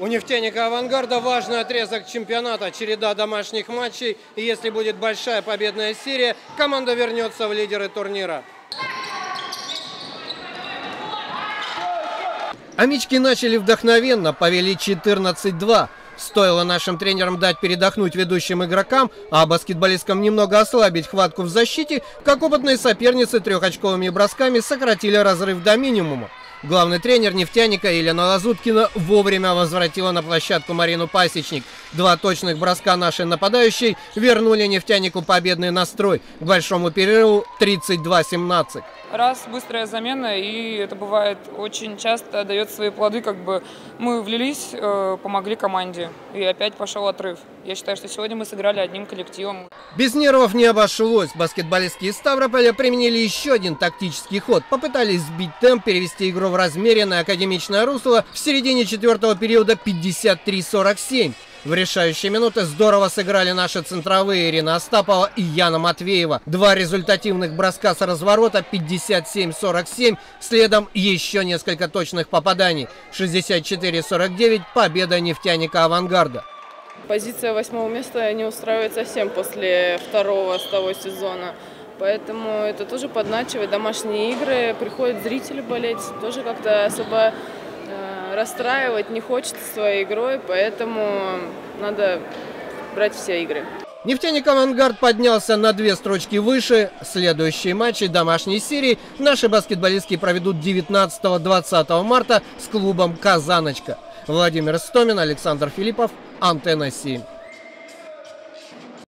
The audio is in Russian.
У нефтяника «Авангарда» важный отрезок чемпионата, череда домашних матчей. И если будет большая победная серия, команда вернется в лидеры турнира. Амички начали вдохновенно, повели 14-2. Стоило нашим тренерам дать передохнуть ведущим игрокам, а баскетболисткам немного ослабить хватку в защите, как опытные соперницы трехочковыми бросками сократили разрыв до минимума. Главный тренер нефтяника Елена Лазуткина вовремя возвратила на площадку Марину Пасечник. Два точных броска нашей нападающей вернули нефтянику победный настрой. К большому перерыву 32-17. Раз, быстрая замена, и это бывает очень часто, дает свои плоды, как бы мы влились, э, помогли команде, и опять пошел отрыв. Я считаю, что сегодня мы сыграли одним коллективом. Без нервов не обошлось. Баскетболистки из Ставрополя применили еще один тактический ход. Попытались сбить темп, перевести игру в размеренное академичное русло в середине четвертого периода 53-47. В решающие минуты здорово сыграли наши центровые Ирина Остапова и Яна Матвеева. Два результативных броска с разворота 57-47, следом еще несколько точных попаданий. 64-49 победа нефтяника «Авангарда». Позиция восьмого места не устраивает совсем после второго с того сезона. Поэтому это тоже подначивает домашние игры, приходят зрители болеть, тоже как-то особо расстраивать не хочется своей игрой, поэтому надо брать все игры. Нефтяник «Авангард» поднялся на две строчки выше. Следующие матчи домашней серии наши баскетболистки проведут 19-20 марта с клубом «Казаночка». Владимир Стомин, Александр Филиппов, Антенна 7.